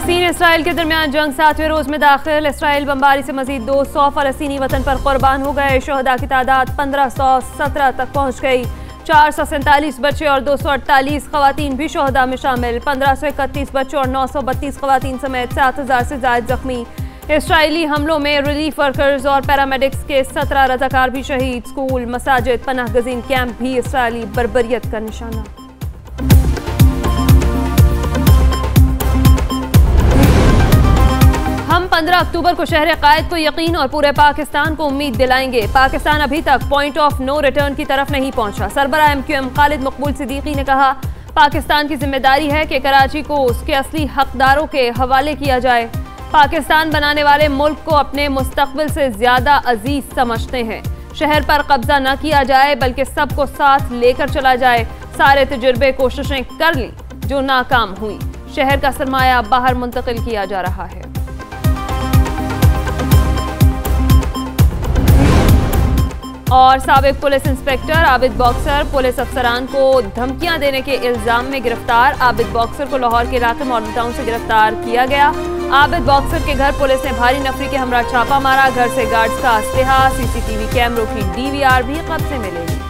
फलस्तीन Israel के दरमियान जंग सातवें रोज में दाखिल। इसराइल बम्बारी से मजीद दो सौ फलस्तीनी वतन पर कुर्बान हो गए। शहदा की तादाद पंद्रह सौ सत्रह तक पहुँच गई। चार सौ सैंतालीस बच्चे और दो सौ अड़तालीस खवतान भी शहदा में शामिल। पंद्रह सौ इकतीस बच्चों और नौ सौ बत्तीस खवतान समेत सात हज़ार से ज़्यादा जख्मी। इसराइली हमलों में रिलीफ वर्कर्स और पैरामेडिक्स के सत्रह रजाकार भी शहीद। स्कूल, मसाजिद पनाह गजीन कैंप भी इसराइली बरबरीत का निशाना। 15 अक्टूबर को शहर कायद को यकीन और पूरे पाकिस्तान को उम्मीद दिलाएँगे। पाकिस्तान अभी तक पॉइंट ऑफ़ नो रिटर्न की तरफ़ नहीं पहुँचा। सरबरा M Q M Khalid Maqbool Siddiqui ने कहा, पाकिस्तान की ज़िम्मेदारी है कि कराची को उसके असली हकदारों के हवाले किया जाए। पाकिस्तान बनाने वाले मुल्क को अपने मुस्तबिल से ज़्यादा अज़ीज़ समझते हैं। शहर पर कब्जा न किया जाए, बल्कि सबको साथ लेकर चला जाए। सारे तजुर्बे कोशिशें कर ली, जो नाकाम हुई। शहर का सरमाया बाहर मुंतकिल किया जा रहा है। और सबक police inspector, Abid boxer, police अफसरान को धमकियाँ देने के इल्ज़ाम में गिरफ़्तार। आबिद बॉक्सर को लाहौर के इलाके मॉडल टाउन से गिरफ़्तार किया गया। आबिद बॉक्सर के घर पुलिस ने भारी नफरी के हमरा छापा मारा। घर से गार्ड्स का अस्तेहा सीसीटीवी कैमरों की डीवीआर भी कब्जे में ली।